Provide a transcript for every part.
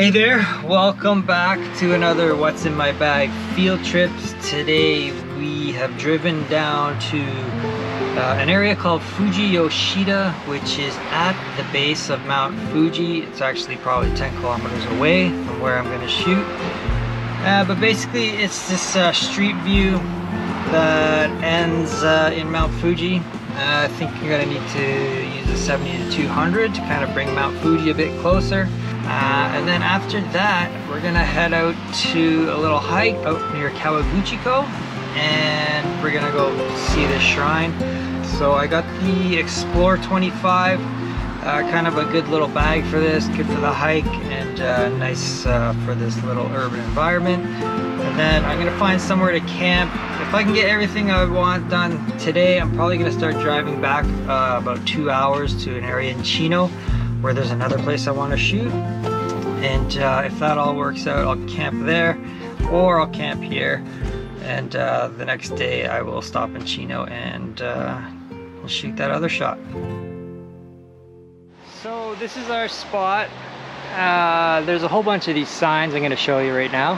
Hey there, welcome back to another What's in My Bag field trips. Today we have driven down to uh, an area called Fuji Yoshida, which is at the base of Mount Fuji. It's actually probably 10 kilometers away from where I'm going to shoot. Uh, but basically it's this uh, street view that ends uh, in Mount Fuji. Uh, I think you're going to need to use a 70 to 200 to kind of bring Mount Fuji a bit closer. Uh, and then after that, we're gonna head out to a little hike out near Kawaguchiko and we're gonna go see the shrine. So I got the Explore 25, uh, kind of a good little bag for this, good for the hike and uh, nice uh, for this little urban environment. And then I'm gonna find somewhere to camp. If I can get everything I want done today, I'm probably gonna start driving back uh, about two hours to an area in Chino where there's another place I want to shoot. And uh, if that all works out, I'll camp there or I'll camp here. And uh, the next day I will stop in Chino and uh, we'll shoot that other shot. So this is our spot. Uh, there's a whole bunch of these signs I'm going to show you right now.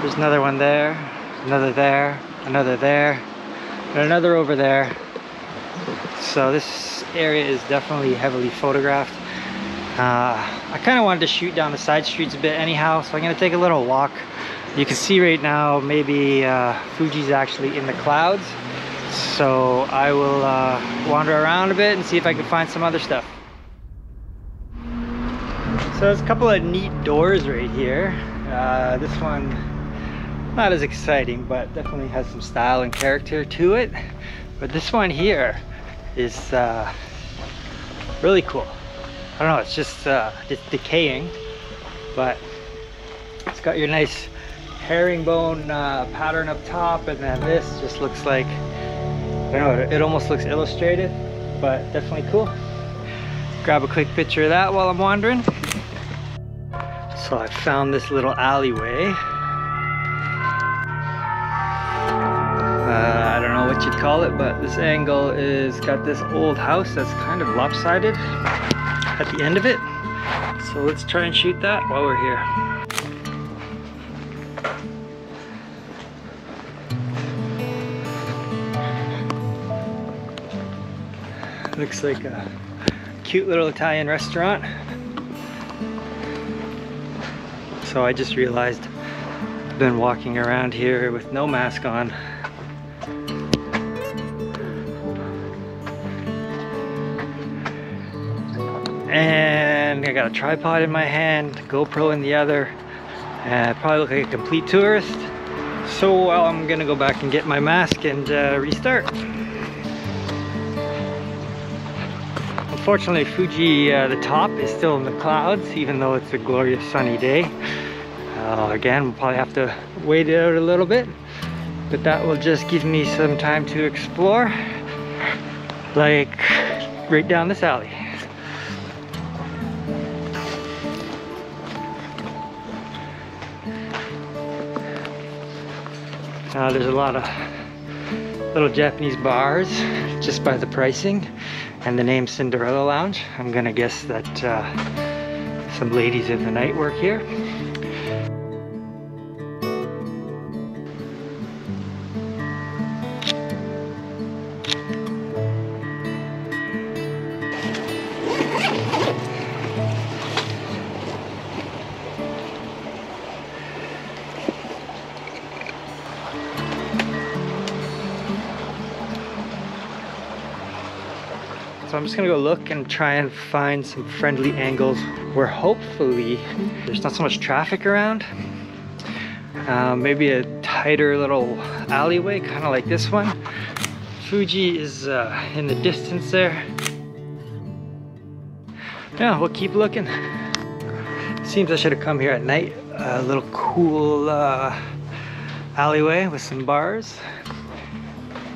There's another one there, another there, another there, and another over there. So this area is definitely heavily photographed. Uh, I kind of wanted to shoot down the side streets a bit anyhow, so I'm going to take a little walk. You can see right now maybe uh, Fuji's actually in the clouds. So I will uh, wander around a bit and see if I can find some other stuff. So there's a couple of neat doors right here. Uh, this one not as exciting but definitely has some style and character to it. But this one here is uh, really cool. I don't know it's just uh, it's decaying but it's got your nice herringbone uh, pattern up top and then this just looks like I don't know it almost looks illustrated but definitely cool. Grab a quick picture of that while I'm wandering. So I found this little alleyway call it, but this angle is got this old house that's kind of lopsided at the end of it. So let's try and shoot that while we're here. Looks like a cute little Italian restaurant. So I just realized I've been walking around here with no mask on I got a tripod in my hand, GoPro in the other, and I probably look like a complete tourist. So well, I'm gonna go back and get my mask and uh, restart. Unfortunately, Fuji, uh, the top is still in the clouds, even though it's a glorious sunny day. Uh, again, we'll probably have to wait it out a little bit, but that will just give me some time to explore, like right down this alley. Uh, there's a lot of little Japanese bars just by the pricing and the name Cinderella Lounge. I'm gonna guess that uh, some ladies of the night work here. So I'm just gonna go look and try and find some friendly angles where hopefully there's not so much traffic around. Uh, maybe a tighter little alleyway, kind of like this one. Fuji is uh, in the distance there. Yeah, we'll keep looking. Seems I should have come here at night. A little cool uh, alleyway with some bars.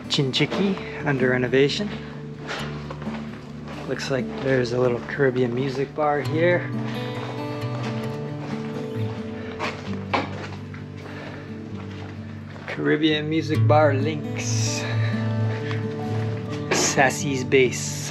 Chinchiki under renovation. Looks like there's a little Caribbean music bar here. Caribbean music bar links. Sassy's base.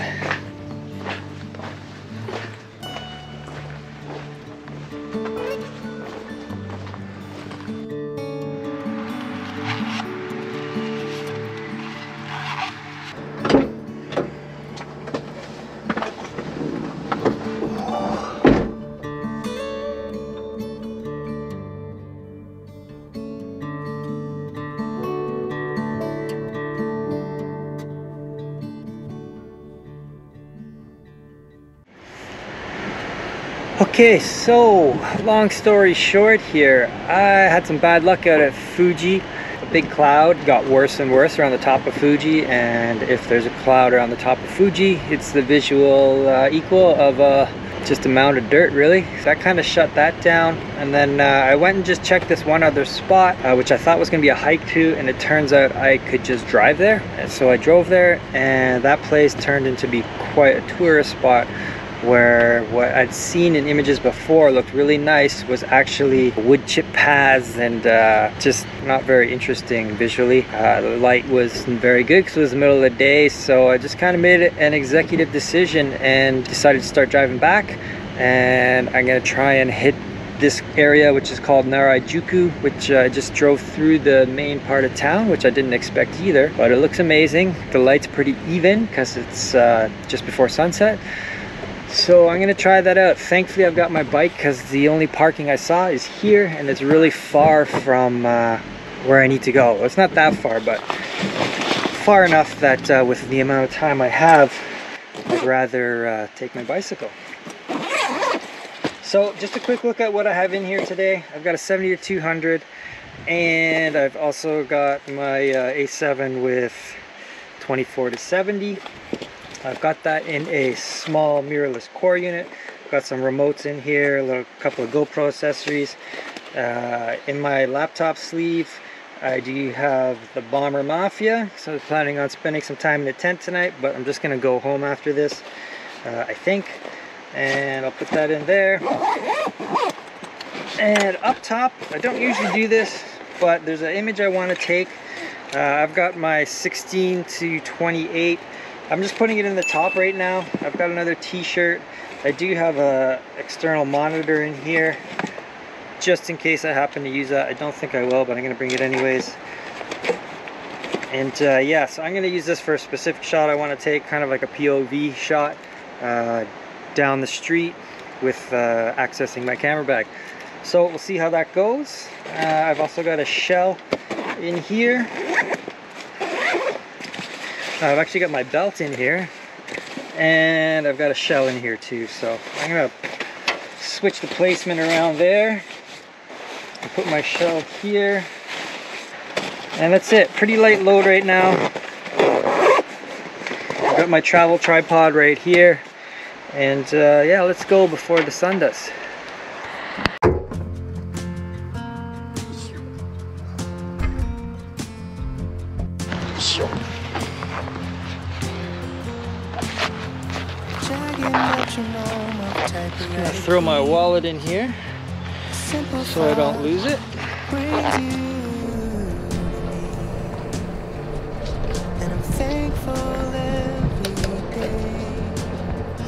Okay, so long story short here, I had some bad luck out at Fuji. A big cloud got worse and worse around the top of Fuji, and if there's a cloud around the top of Fuji, it's the visual uh, equal of uh, just a mound of dirt, really. So that kind of shut that down. And then uh, I went and just checked this one other spot, uh, which I thought was going to be a hike to, and it turns out I could just drive there. And so I drove there, and that place turned into be quite a tourist spot where what I'd seen in images before looked really nice was actually wood chip paths and uh, just not very interesting visually. Uh, the light wasn't very good because it was the middle of the day so I just kind of made an executive decision and decided to start driving back. And I'm gonna try and hit this area which is called Narai-juku which I uh, just drove through the main part of town which I didn't expect either. But it looks amazing. The light's pretty even because it's uh, just before sunset so I'm gonna try that out. Thankfully I've got my bike because the only parking I saw is here and it's really far from uh, where I need to go. It's not that far, but far enough that uh, with the amount of time I have, I'd rather uh, take my bicycle. So just a quick look at what I have in here today. I've got a 70 to 200 and I've also got my uh, A7 with 24 to 70 I've got that in a small mirrorless core unit. Got some remotes in here, a little, couple of GoPro accessories. Uh, in my laptop sleeve, I do have the Bomber Mafia, so I'm planning on spending some time in the tent tonight, but I'm just gonna go home after this, uh, I think. And I'll put that in there. And up top, I don't usually do this, but there's an image I want to take. Uh, I've got my 16 to 28 I'm just putting it in the top right now. I've got another t-shirt. I do have a external monitor in here just in case I happen to use that. I don't think I will, but I'm gonna bring it anyways. And uh, yeah, so I'm gonna use this for a specific shot I wanna take, kind of like a POV shot uh, down the street with uh, accessing my camera bag. So we'll see how that goes. Uh, I've also got a shell in here I've actually got my belt in here and I've got a shell in here too so I'm gonna switch the placement around there. Put my shell here and that's it. Pretty light load right now. I've got my travel tripod right here and uh, yeah let's go before the sun does my wallet in here so I don't lose it.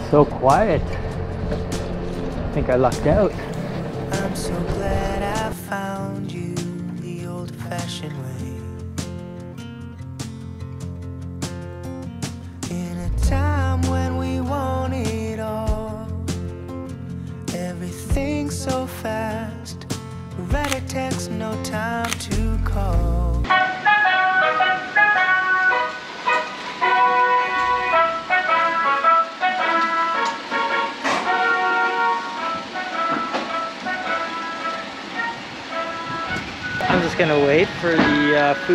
So quiet. I think I lucked out. I'm so glad I found you the old fashioned way. In a time when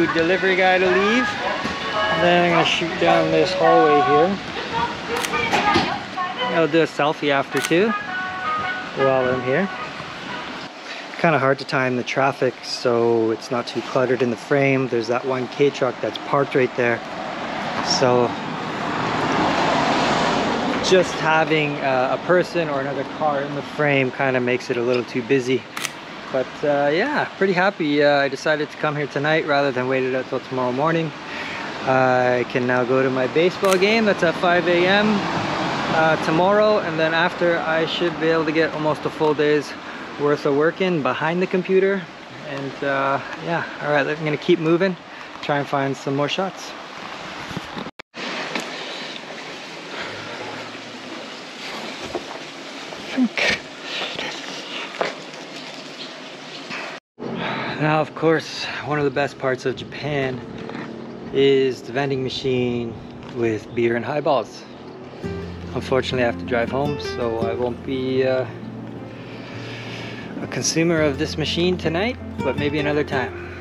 delivery guy to leave. And then I'm gonna shoot down this hallway here. I'll do a selfie after too while I'm here kind of hard to time the traffic so it's not too cluttered in the frame. There's that one K truck that's parked right there. So just having uh, a person or another car in the frame kind of makes it a little too busy. But uh, yeah, pretty happy uh, I decided to come here tonight rather than wait it out until tomorrow morning. I can now go to my baseball game that's at 5 a.m. Uh, tomorrow and then after I should be able to get almost a full day's worth of work in behind the computer and uh, yeah all right I'm gonna keep moving try and find some more shots Now, of course, one of the best parts of Japan is the vending machine with beer and highballs. Unfortunately, I have to drive home, so I won't be uh, a consumer of this machine tonight, but maybe another time.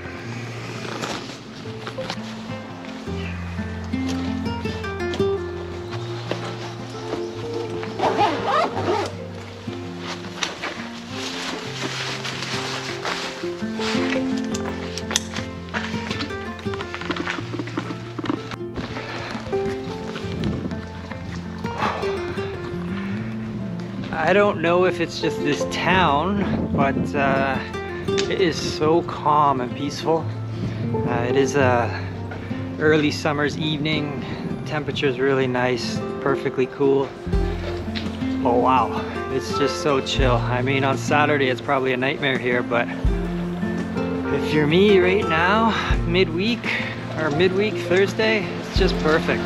I don't know if it's just this town, but uh, it is so calm and peaceful. Uh, it is a early summer's evening. Temperature is really nice, perfectly cool. Oh wow, it's just so chill. I mean, on Saturday it's probably a nightmare here, but if you're me right now, midweek or midweek Thursday, it's just perfect.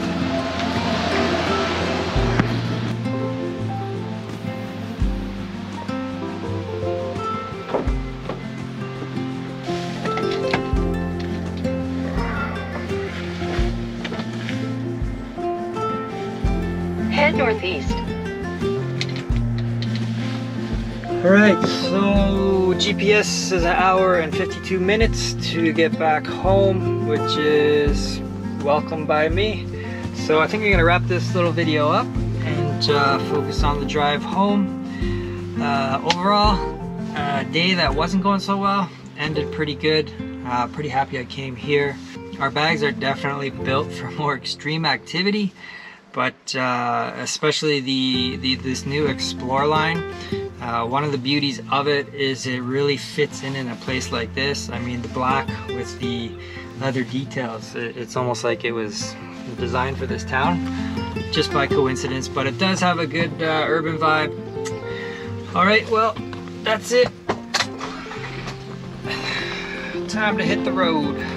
Northeast. All right, so GPS is an hour and 52 minutes to get back home, which is welcome by me. So I think we're gonna wrap this little video up and uh, focus on the drive home. Uh, overall, a day that wasn't going so well ended pretty good. Uh, pretty happy I came here. Our bags are definitely built for more extreme activity but uh, especially the, the, this new Explore line. Uh, one of the beauties of it is it really fits in in a place like this. I mean, the black with the leather details, it, it's almost like it was designed for this town, just by coincidence, but it does have a good uh, urban vibe. All right, well, that's it. Time to hit the road.